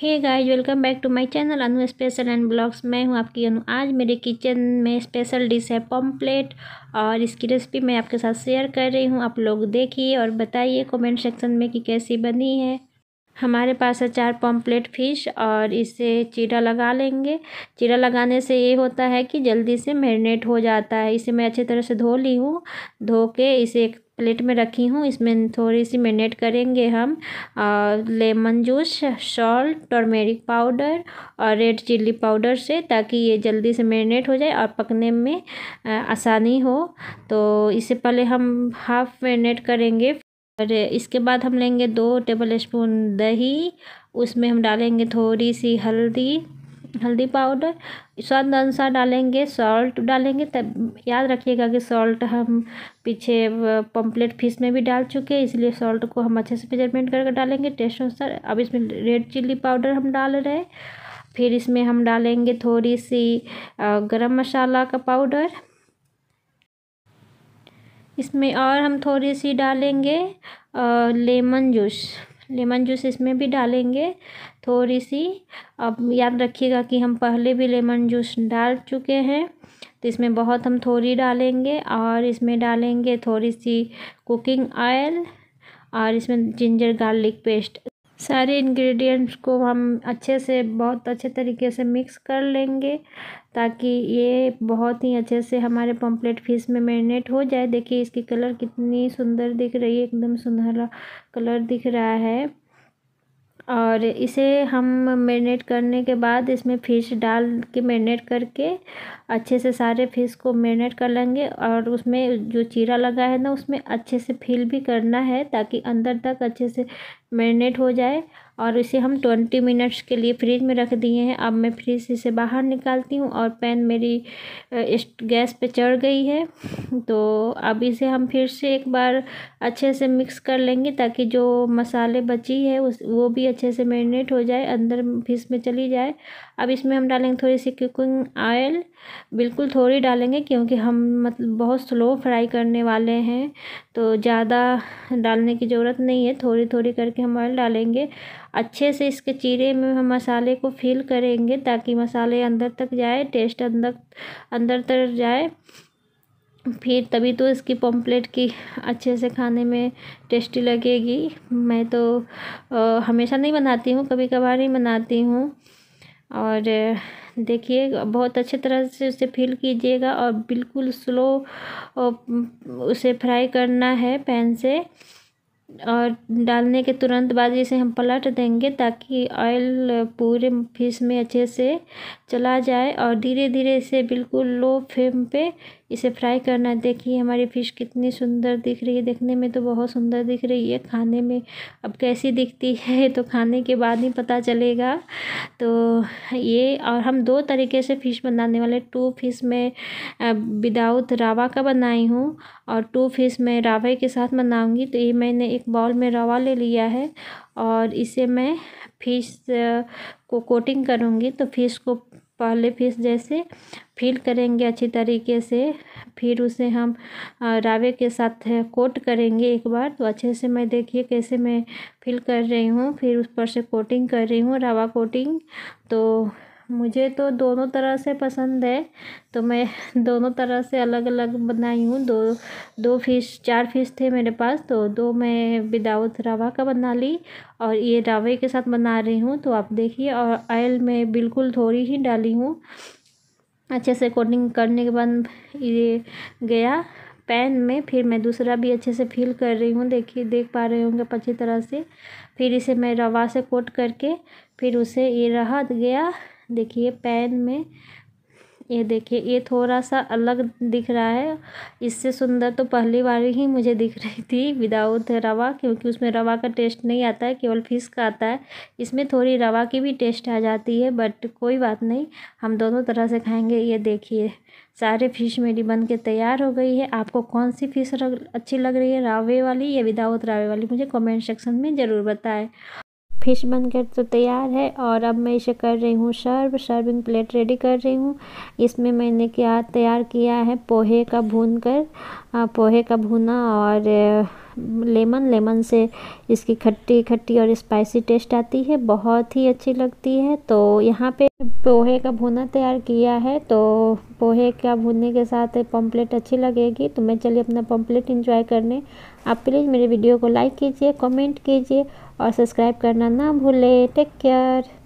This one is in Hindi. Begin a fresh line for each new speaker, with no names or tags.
Hey guys welcome back to my channel Anu special and blogs मैं हूँ आपकी अनु। आज मेरे किचन में स्पेशल डिश है पॉम्पलेट और इसकी रेसिपी मैं आपके साथ शेयर कर रही हूँ। आप लोग देखिए और बताइए कमेंट सेक्शन में कि कैसी बनी है। हमारे पास है चार पॉम्पलेट फ़िश और इसे चीरा लगा लेंगे। चीरा लगाने से ये होता है कि जल्दी से मैरिनेट हो जाता है। इसे मैं अच्छी तरह से धो ली हूँ। धो के इसे एक प्लेट में रखी हूँ। इसमें थोड़ी सी मैरिनेट करेंगे हम। Lemon juice salt turmeric powder और रेड चिल्ली पाउडर से ताकि ये जल्दी से मैरिनेट हो जाए और पकने में आसानी हो। तो इससे पहले हम हाफ़ मैरिनेट करेंगे और इसके बाद हम लेंगे दो टेबल स्पून दही। उसमें हम डालेंगे थोड़ी सी हल्दी। हल्दी पाउडर, स्वाद अनुसार डालेंगे सॉल्ट डालेंगे, तब याद रखिएगा कि सॉल्ट हम पीछे पम्पलेट फ़िश में भी डाल चुके हैं, इसलिए सॉल्ट को हम अच्छे से मेज़रमेंट करके डालेंगे। टेस्ट अनुसार अब इसमें रेड चिल्ली पाउडर हम डाल रहे हैं। फिर इसमें हम डालेंगे थोड़ी सी गरम मसाला का पाउडर इसमें और हम थोड़ी सी डालेंगे लेमन जूस लेमन जूस इसमें भी डालेंगे थोड़ी सी अब याद रखिएगा कि हम पहले भी लेमन जूस डाल चुके हैं तो इसमें बहुत हम थोड़ी डालेंगे और इसमें डालेंगे थोड़ी सी कुकिंग ऑयल और इसमें जिंजर गार्लिक पेस्ट। सारे इंग्रेडिएंट्स को हम अच्छे से, बहुत अच्छे तरीके से मिक्स कर लेंगे, ताकि ये बहुत ही अच्छे से हमारे पम्पलेट फ़िश में मैरिनेट हो जाए। देखिए, इसकी कलर कितनी सुंदर दिख रही है, एकदम सुनहरा कलर दिख रहा है। और इसे हम मैरिनेट करने के बाद इसमें फ़िश डाल के मैरिनेट करके अच्छे से सारे फ़िश को मैरिनेट कर लेंगे और उसमें जो चीरा लगा है ना, उसमें अच्छे से फिल भी करना है ताकि अंदर तक अच्छे से मैरिनेट हो जाए और इसे हम ट्वेंटी मिनट्स के लिए फ्रिज में रख दिए हैं। अब मैं फ्रिज से इसे बाहर निकालती हूँ और पैन मेरी गैस पे चढ़ गई है। तो अब इसे हम फिर से एक बार अच्छे से मिक्स कर लेंगे ताकि जो मसाले बची है उस, वो भी अच्छे से मैरिनेट हो जाए, अंदर फ़िश में चली जाए। अब इसमें हम डालेंगे थोड़ी सी कुकिंग ऑयल। बिल्कुल थोड़ी डालेंगे क्योंकि हम मतलब बहुत स्लो फ्राई करने वाले हैं। तो ज़्यादा डालने की ज़रूरत नहीं है। थोड़ी थोड़ी करके हम ऑयल डालेंगे। अच्छे से इसके चीरे में हम मसाले को फिल करेंगे ताकि मसाले अंदर तक जाए टेस्ट अंदर अंदर तक जाए। फिर तभी तो इसकी पम्पलेट की अच्छे से खाने में टेस्टी लगेगी। मैं तो आ, हमेशा नहीं बनाती हूँ कभी कभार ही बनाती हूँ। और देखिए बहुत अच्छे तरह से उसे फिल कीजिएगा और बिल्कुल स्लो उसे फ्राई करना है पैन से। और डालने के तुरंत बाद इसे हम पलट देंगे ताकि ऑयल पूरे फ़िश में अच्छे से चला जाए और धीरे धीरे इसे बिल्कुल लो फ्लेम पे इसे फ्राई करना है देखिए हमारी फ़िश कितनी सुंदर दिख रही है। देखने में तो बहुत सुंदर दिख रही है। खाने में अब कैसी दिखती है तो खाने के बाद ही पता चलेगा। तो ये और हम दो तरीके से फ़िश बनाने वाले टू फ़िश में विदाउट रावा का बनाई हूँ और टू फ़िश में रावे के साथ बनाऊँगी। तो ये मैंने एक बाउल में रवा ले लिया है और इसे मैं फ़िश को कोटिंग करूँगी। तो फ़िश को, पहले फ़िश जैसे फिल करेंगे अच्छी तरीके से। फिर उसे हम रावे के साथ कोट करेंगे एक बार। तो अच्छे से मैं देखिए कैसे मैं फिल कर रही हूँ। फिर उस पर से कोटिंग कर रही हूँ, रावा कोटिंग। तो मुझे तो दोनों तरह से पसंद है। तो मैं दोनों तरह से अलग अलग बनाई हूँ। दो दो फ़िश, चार फ़िश थे मेरे पास। तो दो मैं विदाउट रवा का बना ली और ये रवे के साथ बना रही हूँ। तो आप देखिए, और ऑयल में बिल्कुल थोड़ी ही डाली हूँ। अच्छे से कोटिंग करने के बाद ये गया पैन में। फिर मैं दूसरा भी अच्छे से फील कर रही हूँ, देखिए, देख पा रहे होंगे अच्छी तरह से। फिर इसे मैं रवा से कोट करके फिर उसे ये रहा, गया। देखिए पैन में ये देखिए, ये थोड़ा सा अलग दिख रहा है। इससे सुंदर तो पहली बार ही मुझे दिख रही थी विदाउट रवा, क्योंकि उसमें रवा का टेस्ट नहीं आता है, केवल फ़िश का आता है। इसमें थोड़ी रवा की भी टेस्ट आ जाती है, बट कोई बात नहीं, हम दोनों तरह से खाएँगे। ये देखिए, सारे फ़िश मेरी बन के तैयार हो गई है। आपको कौन सी फ़िश अच्छी लग रही है, रावे वाली या विदाउट रावे वाली, मुझे कमेंट सेक्शन में ज़रूर बताएँ। फ़िश बनकर तो तैयार है और अब मैं इसे कर रही हूँ सर्व। सर्विंग प्लेट रेडी कर रही हूँ। इसमें मैंने क्या तैयार किया है? पोहे का भून कर पोहे का भुना और लेमन लेमन से इसकी खट्टी खट्टी और स्पाइसी टेस्ट आती है, बहुत ही अच्छी लगती है। तो यहाँ पे पोहे का भुना तैयार किया है तो पोहे का भुनने के साथ पम्पलेट अच्छी लगेगी। तो मैं चलिए अपना पम्पलेट इंजॉय करने। आप प्लीज़ मेरे वीडियो को लाइक कीजिए कमेंट कीजिए और सब्सक्राइब करना ना भूलें। Take care